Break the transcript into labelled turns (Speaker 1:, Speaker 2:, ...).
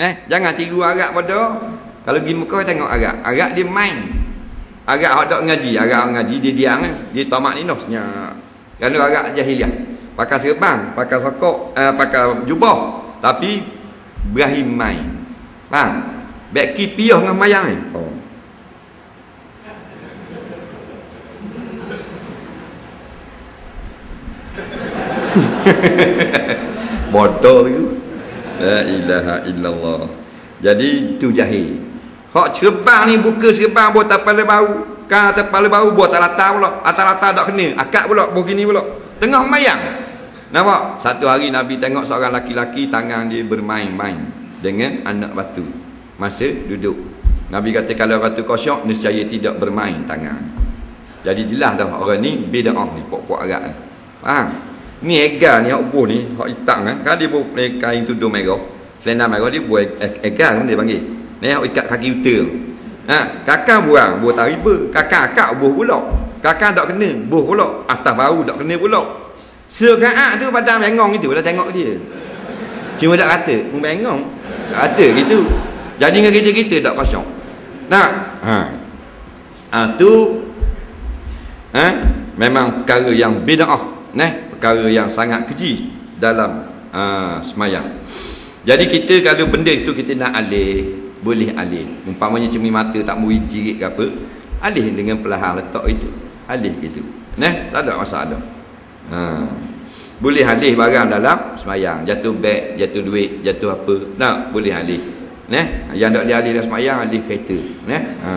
Speaker 1: Eh, jangan tiru Arab pada. Kalau pergi Mekah tengok Arab. Arab dia main. Arab hak dak ngaji, Arab ngaji dia diam kan. Dia tamak ni nosnya. Kalau Arab jahiliah. Pakai serban, pakai sokok, uh, pakai jubah. Tapi Ibrahim main. Faham? Beki piah dengan mayang ni. Oh. Bodoh tu. La ilaha illallah. Jadi tu jahil. Hak cerbang ni buka cerbang buat tapal bau. Kan tapal bau buat tak rata pula. Atas rata tak kena. Akak pula begini pula. Tengah mayang. Nampak? Satu hari Nabi tengok seorang laki-laki tangan dia bermain-main dengan anak batu. Masa duduk. Nabi kata kalau batu kosong nescaya tidak bermain tangan. Jadi jelas dah orang ni beda ni pok-pok agak ni. Faham? Ni egar ni hak buah ni, hak hitam kan. Kan dia buat kain tudung merah. Selendang merah dia buat egar kan dia panggil. Ni hak ikat kaki uta. Ha, kakak buang, buah tak riba. Kakak akak buah pula. Kakak tak kena, buah pula. Atas bau tak kena pula. Sekaat tu pada bengong itu dah tengok dia. Cuma tak kata, bengong. Kata gitu. Jadi dengan kita-kita tak kosong. Nah, ha. Ha tu ha, memang perkara yang bid'ah, nah perkara yang sangat keji dalam uh, semayang. Jadi kita kalau benda itu kita nak alih boleh alih. Umpamanya cermin mata tak mau jirit ke apa alih dengan perlahan letak itu. Alih itu nah tak ada masalah. Ha. boleh alih barang dalam semayang. Jatuh beg jatuh duit jatuh apa nak boleh alih. Nah yang tak boleh alih dalam semayang alih kereta. Nah ha.